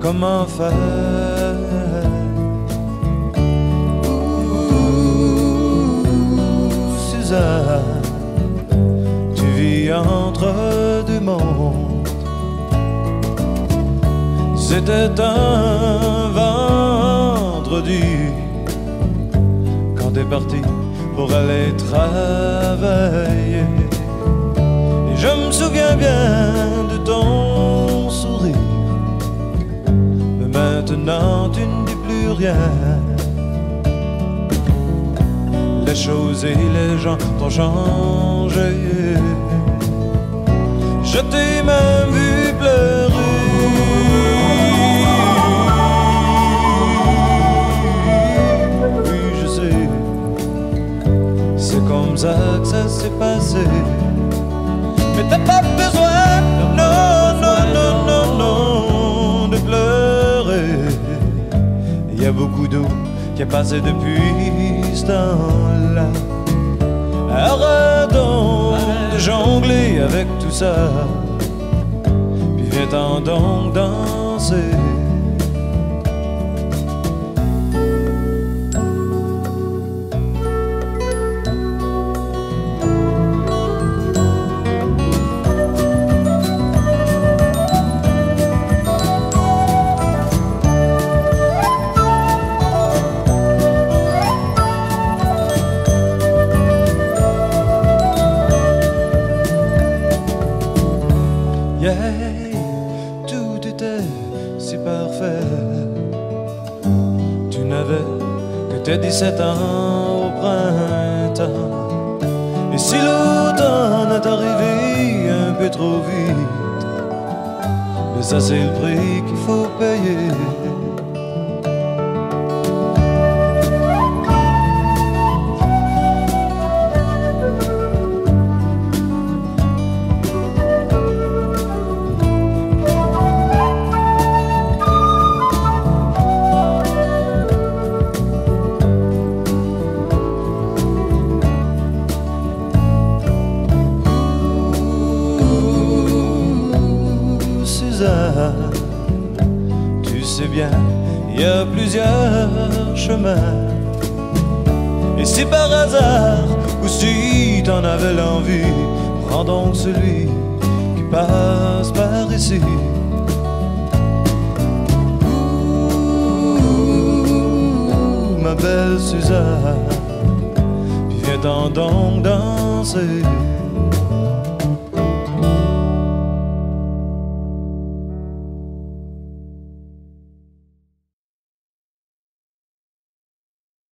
comment faire Suzanne, tu vis entre deux mondes. C'était un vendredi quand t'es parti pour aller travailler. Et je me souviens bien maintenant tu ne dis plus rien. Les choses et les gens t'ont changé. Je t'ai même vu pleurer. Oui, je sais. C'est comme ça que ça s'est passé. Mais t'as pas besoin, passé depuis ce temps-là. Arrête donc de jongler avec tout ça. Puis viens-t'en donc danser. Parfait. Tu n'avais que tes 17 ans au printemps. Et si l'automne est arrivé un peu trop vite, mais ça c'est le prix qu'il faut payer. Tu sais bien, il y a plusieurs chemins. Et si par hasard, ou si t'en avais l'envie, prends donc celui qui passe par ici. Ma belle Suzanne, puis viens-t'en donc danser.